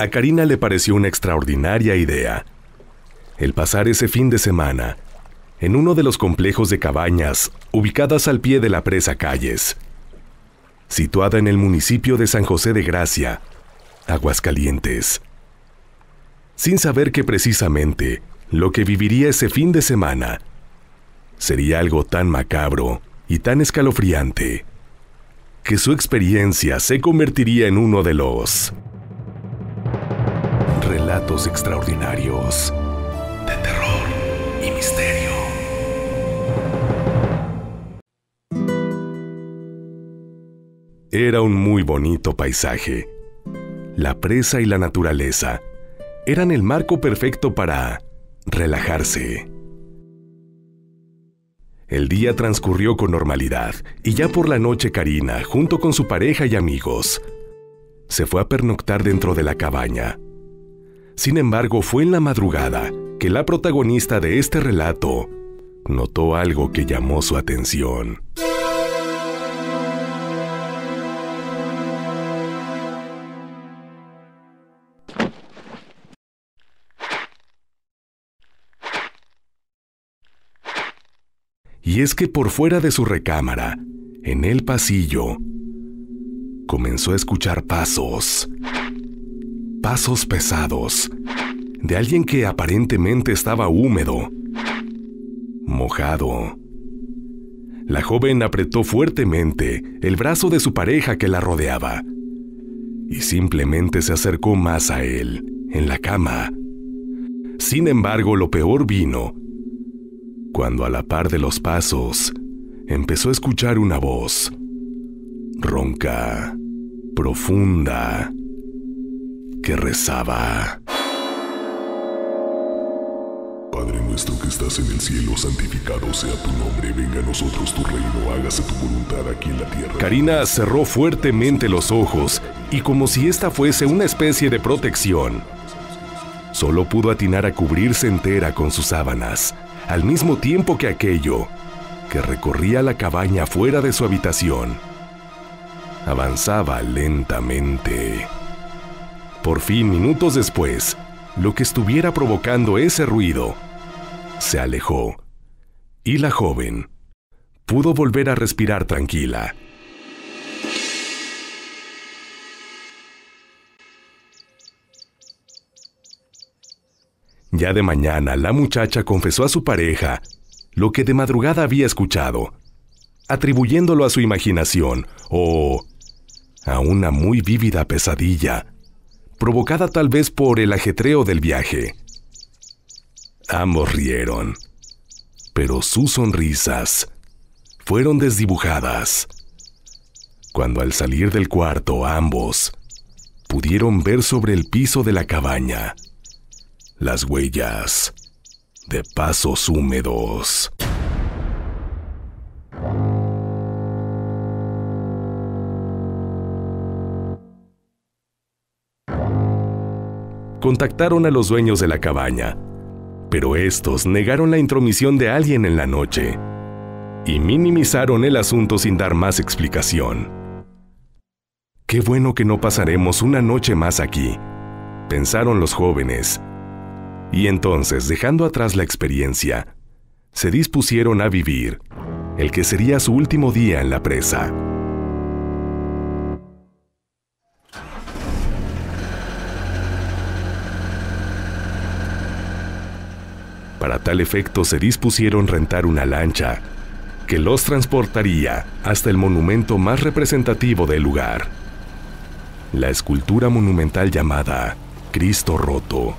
A Karina le pareció una extraordinaria idea. El pasar ese fin de semana en uno de los complejos de cabañas ubicadas al pie de la presa Calles, situada en el municipio de San José de Gracia, Aguascalientes. Sin saber que precisamente lo que viviría ese fin de semana sería algo tan macabro y tan escalofriante que su experiencia se convertiría en uno de los relatos extraordinarios de terror y misterio. Era un muy bonito paisaje. La presa y la naturaleza eran el marco perfecto para relajarse. El día transcurrió con normalidad y ya por la noche Karina, junto con su pareja y amigos, se fue a pernoctar dentro de la cabaña. Sin embargo, fue en la madrugada que la protagonista de este relato notó algo que llamó su atención. Y es que por fuera de su recámara, en el pasillo, comenzó a escuchar pasos. Pasos pesados, de alguien que aparentemente estaba húmedo, mojado. La joven apretó fuertemente el brazo de su pareja que la rodeaba y simplemente se acercó más a él, en la cama. Sin embargo, lo peor vino cuando a la par de los pasos empezó a escuchar una voz ronca, profunda, que rezaba. Padre nuestro que estás en el cielo, santificado sea tu nombre, venga a nosotros tu reino, hágase tu voluntad aquí en la tierra. Karina cerró fuertemente los ojos y como si esta fuese una especie de protección, solo pudo atinar a cubrirse entera con sus sábanas al mismo tiempo que aquello que recorría la cabaña fuera de su habitación avanzaba lentamente. Por fin, minutos después, lo que estuviera provocando ese ruido se alejó y la joven pudo volver a respirar tranquila. Ya de mañana, la muchacha confesó a su pareja lo que de madrugada había escuchado, atribuyéndolo a su imaginación o a una muy vívida pesadilla, provocada tal vez por el ajetreo del viaje. Ambos rieron, pero sus sonrisas fueron desdibujadas. Cuando al salir del cuarto ambos pudieron ver sobre el piso de la cabaña las huellas de pasos húmedos. Contactaron a los dueños de la cabaña, pero estos negaron la intromisión de alguien en la noche y minimizaron el asunto sin dar más explicación. Qué bueno que no pasaremos una noche más aquí, pensaron los jóvenes y entonces, dejando atrás la experiencia, se dispusieron a vivir el que sería su último día en la presa. Para tal efecto se dispusieron rentar una lancha que los transportaría hasta el monumento más representativo del lugar, la escultura monumental llamada Cristo Roto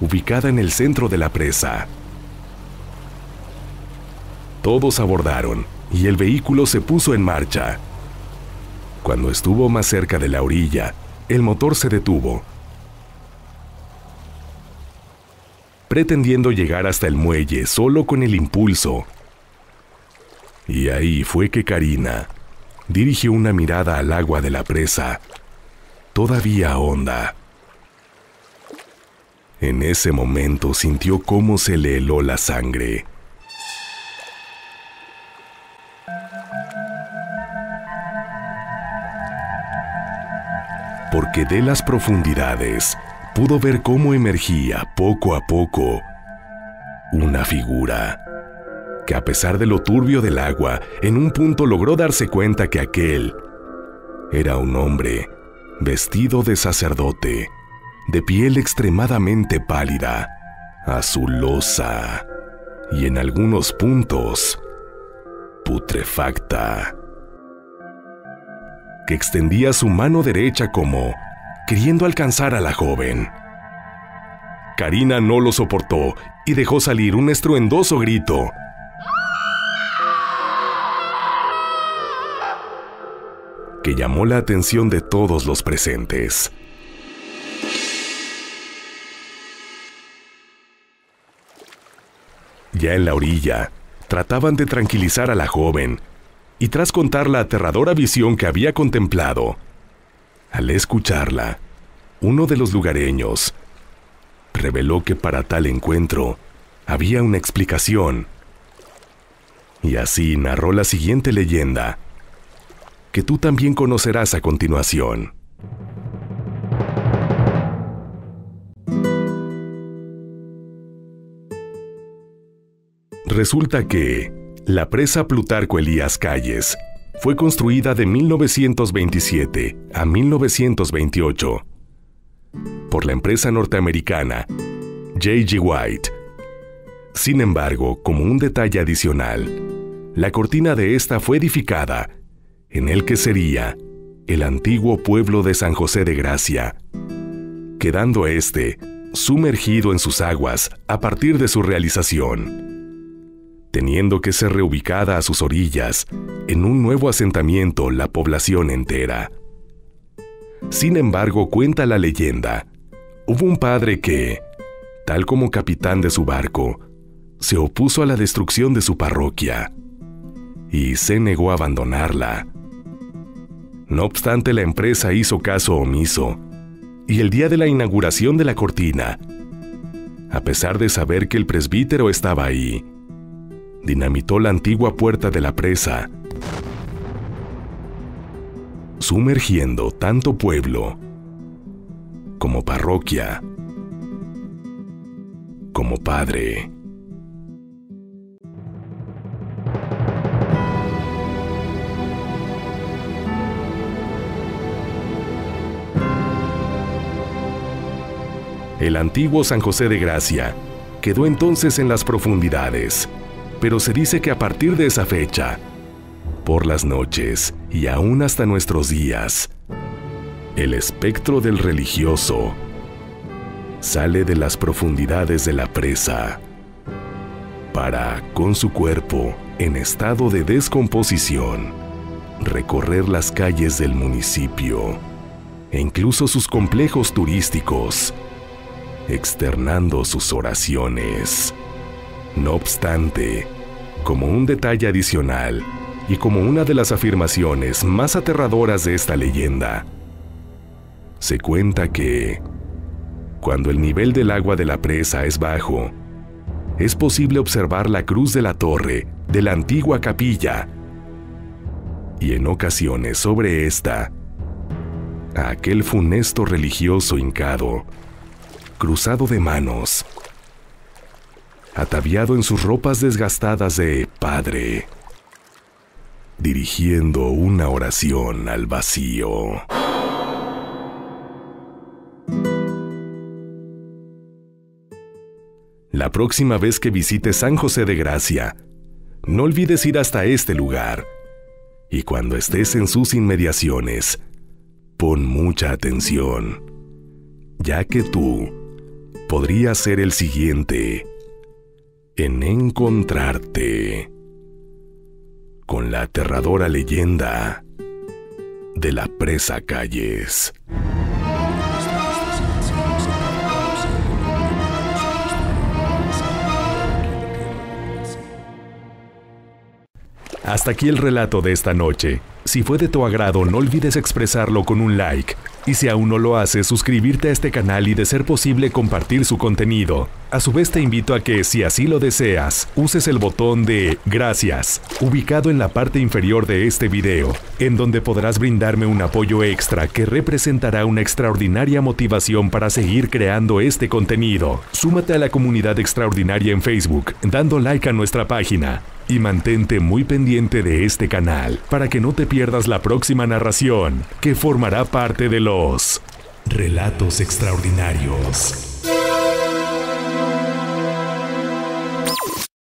ubicada en el centro de la presa. Todos abordaron y el vehículo se puso en marcha. Cuando estuvo más cerca de la orilla, el motor se detuvo, pretendiendo llegar hasta el muelle solo con el impulso. Y ahí fue que Karina dirigió una mirada al agua de la presa, todavía honda. En ese momento sintió cómo se le heló la sangre. porque de las profundidades pudo ver cómo emergía poco a poco una figura que a pesar de lo turbio del agua, en un punto logró darse cuenta que aquel era un hombre vestido de sacerdote, de piel extremadamente pálida, azulosa y en algunos puntos putrefacta, que extendía su mano derecha como queriendo alcanzar a la joven. Karina no lo soportó y dejó salir un estruendoso grito. que llamó la atención de todos los presentes. Ya en la orilla, trataban de tranquilizar a la joven, y tras contar la aterradora visión que había contemplado, al escucharla, uno de los lugareños reveló que para tal encuentro había una explicación. Y así narró la siguiente leyenda, que tú también conocerás a continuación. Resulta que la presa Plutarco Elías Calles fue construida de 1927 a 1928 por la empresa norteamericana J.G. White. Sin embargo, como un detalle adicional, la cortina de esta fue edificada en el que sería el antiguo pueblo de San José de Gracia, quedando este sumergido en sus aguas a partir de su realización, teniendo que ser reubicada a sus orillas en un nuevo asentamiento la población entera. Sin embargo, cuenta la leyenda, hubo un padre que, tal como capitán de su barco, se opuso a la destrucción de su parroquia y se negó a abandonarla. No obstante, la empresa hizo caso omiso, y el día de la inauguración de la cortina, a pesar de saber que el presbítero estaba ahí, dinamitó la antigua puerta de la presa sumergiendo tanto pueblo como parroquia, como padre. El antiguo San José de Gracia quedó entonces en las profundidades, pero se dice que a partir de esa fecha, por las noches y aún hasta nuestros días, el espectro del religioso sale de las profundidades de la presa para, con su cuerpo en estado de descomposición, recorrer las calles del municipio e incluso sus complejos turísticos, externando sus oraciones. No obstante, como un detalle adicional, y como una de las afirmaciones más aterradoras de esta leyenda. Se cuenta que, cuando el nivel del agua de la presa es bajo, es posible observar la cruz de la torre de la antigua capilla y en ocasiones sobre esta, aquel funesto religioso hincado, cruzado de manos, ataviado en sus ropas desgastadas de padre dirigiendo una oración al vacío. La próxima vez que visites San José de Gracia, no olvides ir hasta este lugar. Y cuando estés en sus inmediaciones, pon mucha atención, ya que tú podrías ser el siguiente en encontrarte con la aterradora leyenda de la presa calles. Hasta aquí el relato de esta noche. Si fue de tu agrado, no olvides expresarlo con un like Y si aún no lo haces, suscribirte a este canal y de ser posible compartir su contenido. A su vez te invito a que, si así lo deseas, uses el botón de Gracias, ubicado en la parte inferior de este video, en donde podrás brindarme un apoyo extra que representará una extraordinaria motivación para seguir creando este contenido. Súmate a la comunidad extraordinaria en Facebook, dando like a nuestra página. Y mantente muy pendiente de este canal para que no te pierdas la próxima narración, que formará parte de los Relatos Extraordinarios.